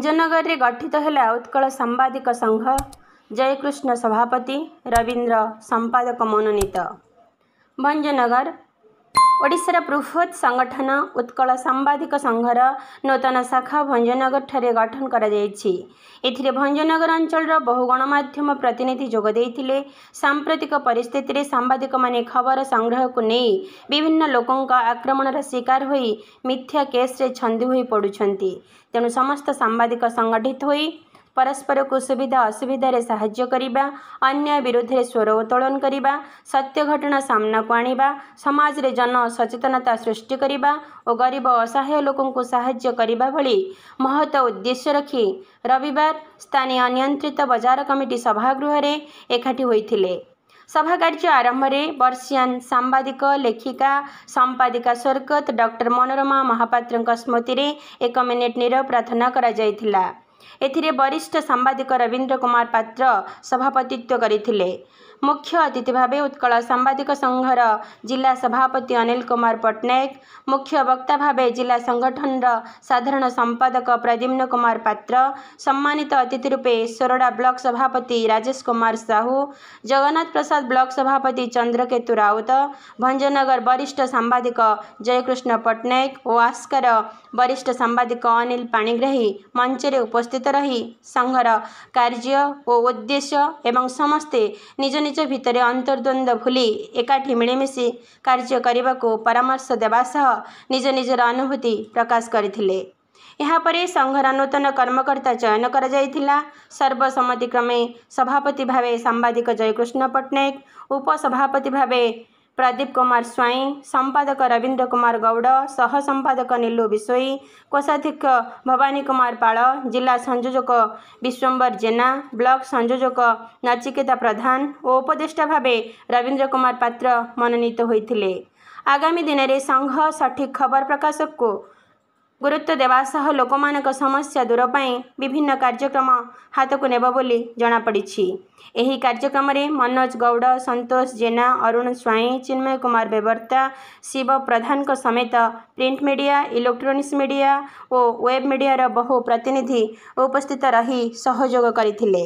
ଭଞ୍ଜନଗରରେ ଗଠିତ ହେଲା ଉତ୍କଳ ସାମ୍ବାଦିକ ସଂଘ ଜୟକୃଷ୍ଣ ସଭାପତି ରବୀନ୍ଦ୍ର ସମ୍ପାଦକ ମନୋନୀତ। ଭଞ୍ଜନଗର ଓଡ଼ିଶାର ବୃହତ୍ ସଂଗଠନ ଉତ୍କଳ ସାମ୍ବାଦିକ ସଂଘର ନୂତନ ଶାଖା ଭଞ୍ଜନଗରଠାରେ ଗଠନ କରାଯାଇଛି। ଏଥିରେ ଭଞ୍ଜନଗର ଅଞ୍ଚଳର ବହୁ ଗଣମାଧ୍ୟମ ପ୍ରତିନିଧି ଯୋଗ ଦେଇଥିଲେ। ସାମ୍ପ୍ରତିକ ପରିସ୍ଥିତିରେ ସାମ୍ବାଦିକମାନେ ଖବର ସଂଗ୍ରହକୁ ନେଇ ବିଭିନ୍ନ ଲୋକଙ୍କ ଆକ୍ରମଣର ଶିକାର ହୋଇ ମିଥ୍ୟା କେସ୍ରେ ଛନ୍ଦି ହୋଇ ପଡ଼ୁଛନ୍ତି। ତେଣୁ ସମସ୍ତ ସାମ୍ବାଦିକ ସଂଗଠିତ ହୋଇ ପରସ୍ପରକୁ ସୁବିଧା ଅସୁବିଧାରେ ସାହାଯ୍ୟ କରିବା ଅନ୍ୟାୟ ବିରୋଧରେ ସ୍ୱର ଉତ୍ତୋଳନ କରିବା ସତ୍ୟ ଘଟଣା ସାମ୍ନାକୁ ଆଣିବା ସମାଜରେ ଜନ ସଚେତନତା ସୃଷ୍ଟି କରିବା ଓ ଗରିବ ଅସହାୟ ଲୋକଙ୍କୁ ସାହାଯ୍ୟ କରିବା ଭଳି ମହତ ଉଦ୍ଦେଶ୍ୟ ରଖି ରବିବାର ସ୍ଥାନୀୟ ନିୟନ୍ତ୍ରିତ ବଜାର କମିଟି ସଭାଗୃହରେ ଏକାଠି ହୋଇଥିଲେ। ସଭା କାର୍ଯ୍ୟ ଆରମ୍ଭରେ ବର୍ଷିଆନ୍ ସାମ୍ବାଦିକ ଲେଖିକା ସମ୍ପାଦିକା ସ୍ୱର୍ଗତ ଡକ୍ଟର ମନୋରମା ମହାପାତ୍ରଙ୍କ ସ୍ମୃତିରେ ଏକ ମିନିଟ୍ ନୀରବ ପ୍ରାର୍ଥନା କରାଯାଇଥିଲା। ଏଥିରେ ବରିଷ୍ଠ ସାମ୍ବାଦିକ ରବୀନ୍ଦ୍ର କୁମାର ପାତ୍ର ସଭାପତିତ୍ୱ କରିଥିଲେ। ମୁଖ୍ୟ ଅତିଥି ଭାବେ ଉତ୍କଳ ସାମ୍ବାଦିକ ସଂଘର ଜିଲ୍ଲା ସଭାପତି ଅନିଲ କୁମାର ପଟ୍ଟନାୟକ ମୁଖ୍ୟ ବକ୍ତା ଭାବେ ଜିଲ୍ଲା ସଂଗଠନର ସାଧାରଣ ସମ୍ପାଦକ ପ୍ରଦ୍ୟୁମ୍ନ କୁମାର ପାତ୍ର ସମ୍ମାନିତ ଅତିଥି ରୂପେ ସୋରଡ଼ା ବ୍ଲକ ସଭାପତି ରାଜେଶ କୁମାର ସାହୁ ଜଗନ୍ନାଥ ପ୍ରସାଦ ବ୍ଲକ ସଭାପତି ଚନ୍ଦ୍ରକେତୁ ରାଉତ ଭଞ୍ଜନଗର ବରିଷ୍ଠ ସାମ୍ବାଦିକ ଜୟକୃଷ୍ଣ ପଟ୍ଟନାୟକ ଓ ଆସ୍କାର ବରିଷ୍ଠ ସାମ୍ବାଦିକ ଅନିଲ ପାଣିଗ୍ରାହୀ ମଞ୍ଚରେ ଉପସ୍ଥିତ ରହି ସଂଘର କାର୍ଯ୍ୟ ଓ ଉଦ୍ଦେଶ୍ୟ ଏବଂ ସମସ୍ତେ ନିଜ ନିଜ ଭିତରେ ଅନ୍ତର୍ଦ୍ୱନ୍ଦ୍ୱ ଭୁଲି ଏକାଠି ମିଳିମିଶି କାର୍ଯ୍ୟ କରିବାକୁ ପରାମର୍ଶ ଦେବା ସହ ନିଜ ନିଜର ଅନୁଭୂତି ପ୍ରକାଶ କରିଥିଲେ। ଏହାପରେ ସଂଘର ନୂତନ କର୍ମକର୍ତ୍ତା ଚୟନ କରାଯାଇଥିଲା। ସର୍ବସମ୍ମତିକ୍ରମେ ସଭାପତି ଭାବେ ସାମ୍ବାଦିକ ଜୟକୃଷ୍ଣ ପଟ୍ଟନାୟକ ଉପସଭାପତି ଭାବେ ପ୍ରଦୀପ କୁମାର ସ୍ୱାଇଁ ସମ୍ପାଦକ ରବୀନ୍ଦ୍ର କୁମାର ଗୌଡ଼ ସହ ସମ୍ପାଦକ ନୀଲୁ ବିଶୋଇ କୋଷାଧ୍ୟକ୍ଷ ଭବାନୀ କୁମାର ପାଳ ଜିଲ୍ଲା ସଂଯୋଜକ ବିଶ୍ୱମ୍ବର ଜେନା ବ୍ଲକ ସଂଯୋଜକ ନଚିକେତା ପ୍ରଧାନ ଓ ଉପଦେଷ୍ଟା ଭାବେ ରବୀନ୍ଦ୍ର କୁମାର ପାତ୍ର ମନୋନୀତ ହୋଇଥିଲେ। ଆଗାମୀ ଦିନରେ ସଂଘ ସଠିକ୍ ଖବର ପ୍ରକାଶକୁ ଗୁରୁତ୍ୱ ଦେବା ସହ ଲୋକମାନଙ୍କ ସମସ୍ୟା ଦୂର ପାଇଁ ବିଭିନ୍ନ କାର୍ଯ୍ୟକ୍ରମ ହାତକୁ ନେବ ବୋଲି ଜଣାପଡ଼ିଛି। ଏହି କାର୍ଯ୍ୟକ୍ରମରେ ମନୋଜ ଗୌଡ଼ ସନ୍ତୋଷ ଜେନା ଅରୁଣ ସ୍ୱାଇଁ ଚିନ୍ମୟ କୁମାର ବେବର୍ତ୍ତା ଶିବ ପ୍ରଧାନଙ୍କ ସମେତ ପ୍ରିଣ୍ଟ ମିଡ଼ିଆ ଇଲେକ୍ଟ୍ରୋନିକ୍ସ ମିଡ଼ିଆ ଓ ୱେବ୍ ମିଡ଼ିଆର ବହୁ ପ୍ରତିନିଧି ଉପସ୍ଥିତ ରହି ସହଯୋଗ କରିଥିଲେ।